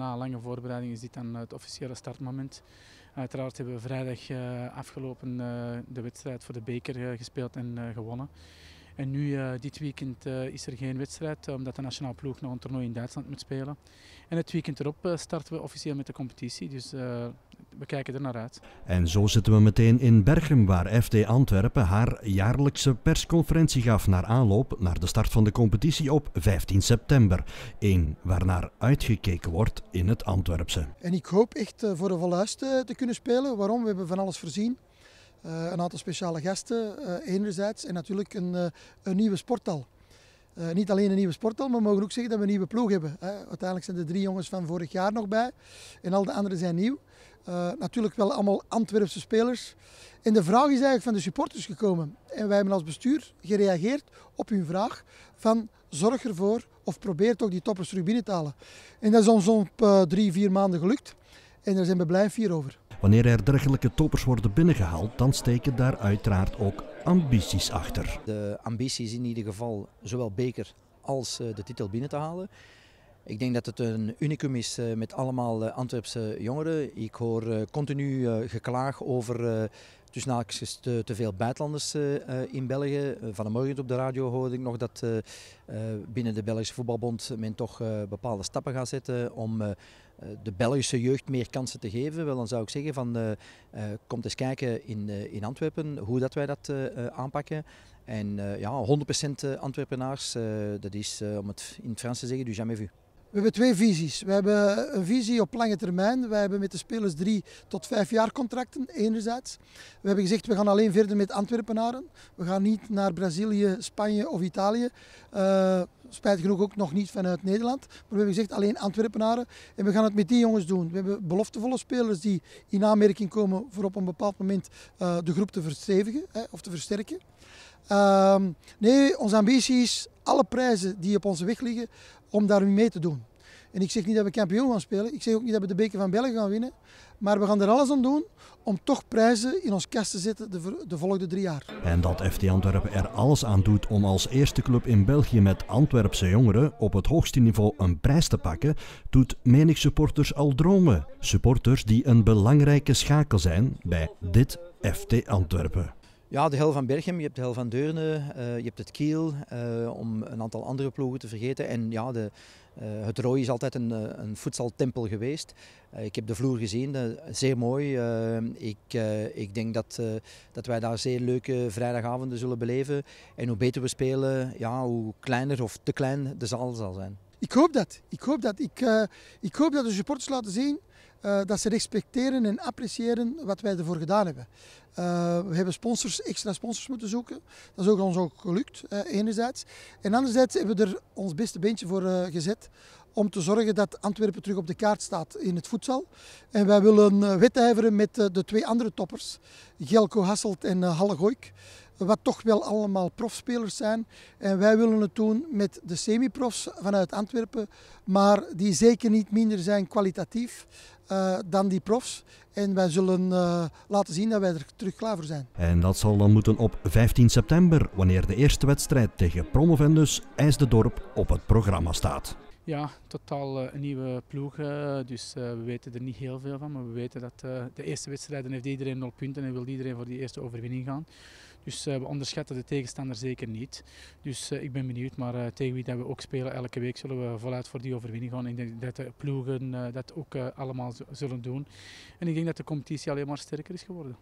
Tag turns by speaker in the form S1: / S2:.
S1: Na lange voorbereiding is dit dan het officiële startmoment. Uiteraard hebben we vrijdag uh, afgelopen uh, de wedstrijd voor de beker uh, gespeeld en gewonnen. En nu, dit weekend, is er geen wedstrijd, omdat de nationale ploeg nog een toernooi in Duitsland moet spelen. En het weekend erop starten we officieel met de competitie, dus we kijken er naar uit.
S2: En zo zitten we meteen in Berchem, waar FT Antwerpen haar jaarlijkse persconferentie gaf naar aanloop naar de start van de competitie op 15 september. Eén waarnaar uitgekeken wordt in het Antwerpse.
S3: En ik hoop echt voor de voluit te kunnen spelen. Waarom? We hebben van alles voorzien. Uh, een aantal speciale gasten, uh, enerzijds, en natuurlijk een, uh, een nieuwe sporthal. niet alleen een nieuwe sporthal, maar we mogen ook zeggen dat we een nieuwe ploeg hebben. Hè. Uiteindelijk zijn de drie jongens van vorig jaar nog bij en al de anderen zijn nieuw. Natuurlijk wel allemaal Antwerpse spelers. En de vraag is eigenlijk van de supporters gekomen. En wij hebben als bestuur gereageerd op hun vraag van zorg ervoor of probeer toch die toppers terug binnen te halen. En dat is ons op drie, vier maanden gelukt. En daar zijn we blij vier over.
S2: Wanneer er dergelijke toppers worden binnengehaald, dan steken daar uiteraard ook ambities achter.
S4: De ambitie is in ieder geval zowel beker als de titel binnen te halen. Ik denk dat het een unicum is met allemaal Antwerpse jongeren. Ik hoor continu geklaag over haakjes te, te, veel buitenlanders in België. Vanmorgen op de radio hoorde ik nog dat binnen de Belgische voetbalbond men toch bepaalde stappen gaat zetten om de Belgische jeugd meer kansen te geven. Wel, dan zou ik zeggen van kom eens kijken in, in Antwerpen hoe dat wij dat aanpakken. En ja, 100% Antwerpenaars, dat is om het in het Frans te zeggen, du jamais vu.
S3: We hebben twee visies. We hebben een visie op lange termijn. We hebben met de spelers drie tot vijf jaar contracten, enerzijds. We hebben gezegd, we gaan alleen verder met Antwerpenaren. We gaan niet naar Brazilië, Spanje of Italië. Uh, spijtig genoeg ook nog niet vanuit Nederland. Maar we hebben gezegd, alleen Antwerpenaren. En we gaan het met die jongens doen. We hebben beloftevolle spelers die in aanmerking komen voor op een bepaald moment uh, de groep te verstevigen hè, of te versterken. Uh, nee, onze ambitie is alle prijzen die op onze weg liggen, om daar mee te doen. En ik zeg niet dat we kampioen gaan spelen, ik zeg ook niet dat we de beker van België gaan winnen, maar we gaan er alles aan doen om toch prijzen in ons kast te zetten de, de volgende drie jaar.
S2: En dat FT Antwerpen er alles aan doet om als eerste club in België met Antwerpse jongeren op het hoogste niveau een prijs te pakken, doet menig supporters al dromen. Supporters die een belangrijke schakel zijn bij dit FT Antwerpen.
S4: Ja, de hel van Berchem, je hebt de hel van Deurne, uh, je hebt het Kiel, uh, om een aantal andere ploegen te vergeten. En ja, de, uh, het Rooi is altijd een, een geweest. ik heb de vloer gezien, zeer mooi. ik, ik denk dat, dat wij daar zeer leuke vrijdagavonden zullen beleven. En hoe beter we spelen, ja, hoe kleiner of te klein de zaal zal zijn.
S3: Ik hoop dat. Ik hoop dat. Ik, ik hoop dat de supporters laten zien uh, dat ze respecteren en appreciëren wat wij ervoor gedaan hebben. Uh, we hebben sponsors, extra sponsors moeten zoeken. Dat is ook ons ook gelukt, uh, enerzijds. En anderzijds hebben we er ons beste beentje voor gezet om te zorgen dat Antwerpen terug op de kaart staat in het voedsel. En wij willen wedijveren met de twee andere toppers, Gelco Hasselt en Halle Gooik wat toch wel allemaal profspelers zijn. En wij willen het doen met de semi-profs vanuit Antwerpen, maar die zeker niet minder zijn kwalitatief dan die profs. En wij zullen laten zien dat wij er terug klaar voor zijn.
S2: En dat zal dan moeten op 15 september, wanneer de eerste wedstrijd tegen Promovendus IJsdedorp op het programma staat.
S1: Ja, totaal uh, een nieuwe ploeg. Uh, dus uh, we weten er niet heel veel van. Maar we weten dat de eerste wedstrijden heeft iedereen 0 punten en wil iedereen voor die eerste overwinning gaan. Dus we onderschatten de tegenstander zeker niet. Dus ik ben benieuwd. Maar tegen wie dat we ook spelen elke week zullen we voluit voor die overwinning gaan. Ik denk dat de ploegen dat ook allemaal zullen doen. En ik denk dat de competitie alleen maar sterker is geworden.